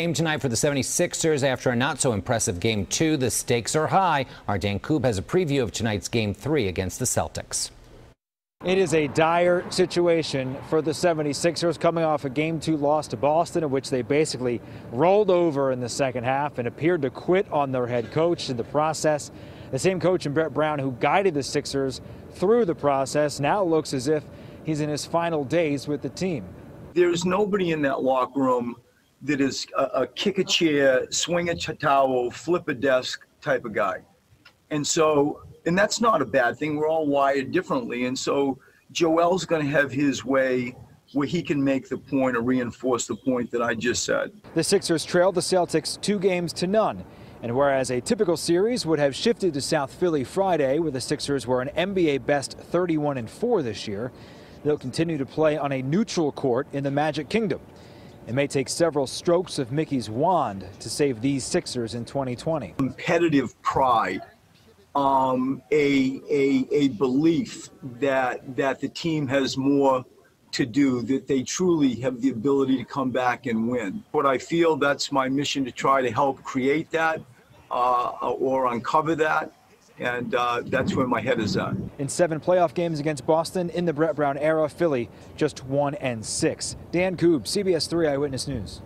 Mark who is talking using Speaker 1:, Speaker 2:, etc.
Speaker 1: Game tonight for the 76ers after a not so impressive game two. The stakes are high. Our Dan Koob has a preview of tonight's game three against the Celtics.
Speaker 2: It is a dire situation for the 76ers coming off a game two loss to Boston, in which they basically rolled over in the second half and appeared to quit on their head coach in the process. The same coach in Brett Brown who guided the Sixers through the process now looks as if he's in his final days with the team.
Speaker 3: There's nobody in that locker room that is a, a kick a chair, swing a towel, flip a desk type of guy. And so, and that's not a bad thing. We're all wired differently. And so Joel's going to have his way where he can make the point or reinforce the point that I just said.
Speaker 2: The Sixers trailed the Celtics two games to none. And whereas a typical series would have shifted to South Philly Friday, where the Sixers were an NBA best 31 and 4 this year, they'll continue to play on a neutral court in the Magic Kingdom. It may take several strokes of Mickey's wand to save these Sixers in 2020.
Speaker 3: Competitive pride, um, a, a, a belief that, that the team has more to do, that they truly have the ability to come back and win. What I feel that's my mission to try to help create that uh, or uncover that and uh, that's where my head is at.
Speaker 2: In seven playoff games against Boston in the Brett Brown era, Philly just one and six. Dan Koob, CBS 3 Eyewitness News.